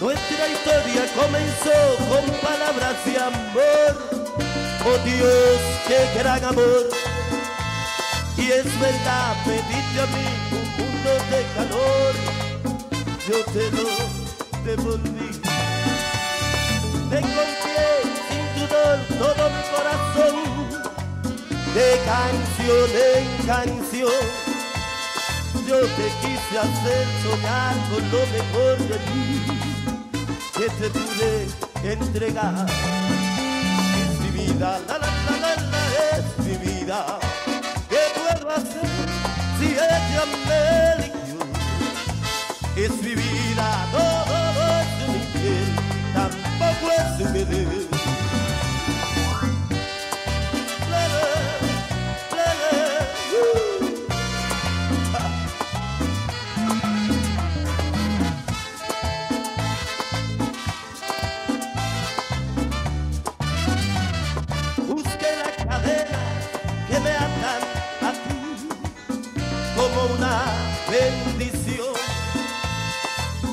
Nuestra historia comenzó con palabras de amor. Oh Dios, qué gran amor. Y es verdad, me a mí un mundo de calor. Yo te lo devolví. Te confié sin sudor todo mi corazón. De canción en canción yo te quise hacer soñar con lo mejor de ti que te pude entregar. Es mi vida, la la la la, la es mi vida. ¿Qué puedo hacer si ella me eligió? Es mi vida,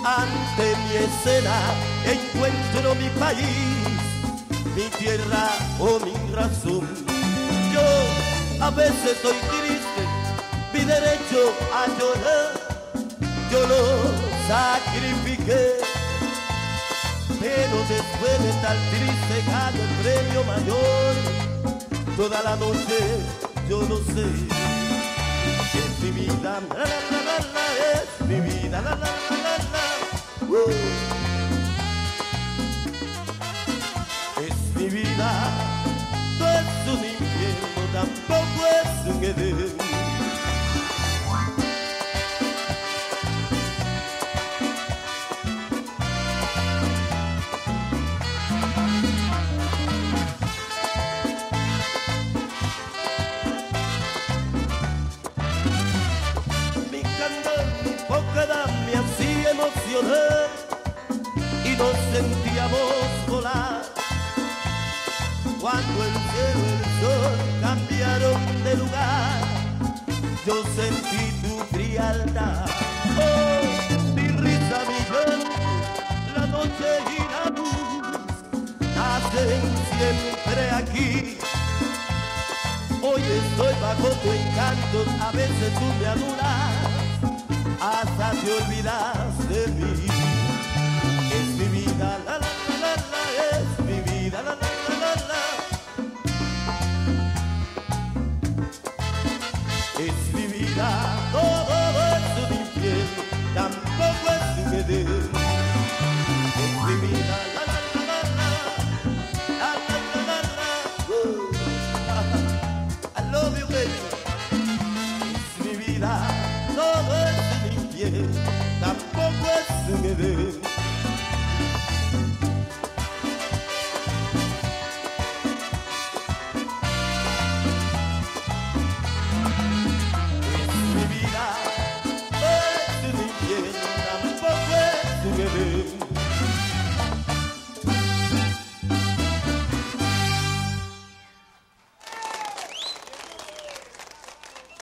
ante mi escena encuentro mi país, mi tierra o mi razón. Yo a veces soy triste, mi derecho a llorar, yo lo sacrifiqué. Pero después de estar triste gano el premio mayor. Toda la noche yo no sé. Es mi vida, la Edén. Mi candor, mi poca me hacía emocionar y nos sentíamos volar. Cuando el cielo yo sentí tu frialdad. Oh, mi risa, mi llanto, la noche y la luz nacen siempre aquí. Hoy estoy bajo tu encanto, a veces tú me anulas, hasta te olvidas de mí. vida, solo es tampoco es.